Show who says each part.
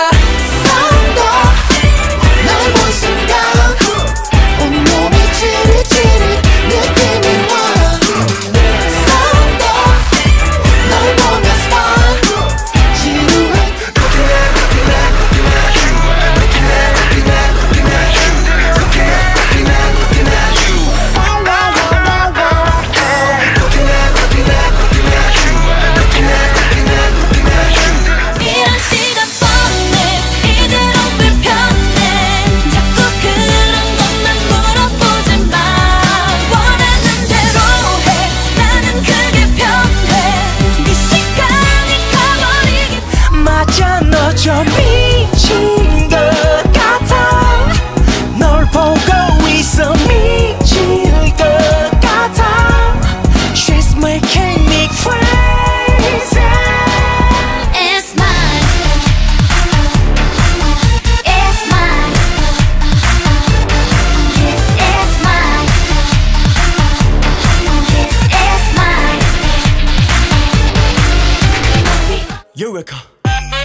Speaker 1: Yeah. 어쩜 미친 것 같아. 널 보고 있어 미칠 것 같아. She's making me crazy.
Speaker 2: It's mine. It's mine. It's mine. It's mine.
Speaker 1: Eureka.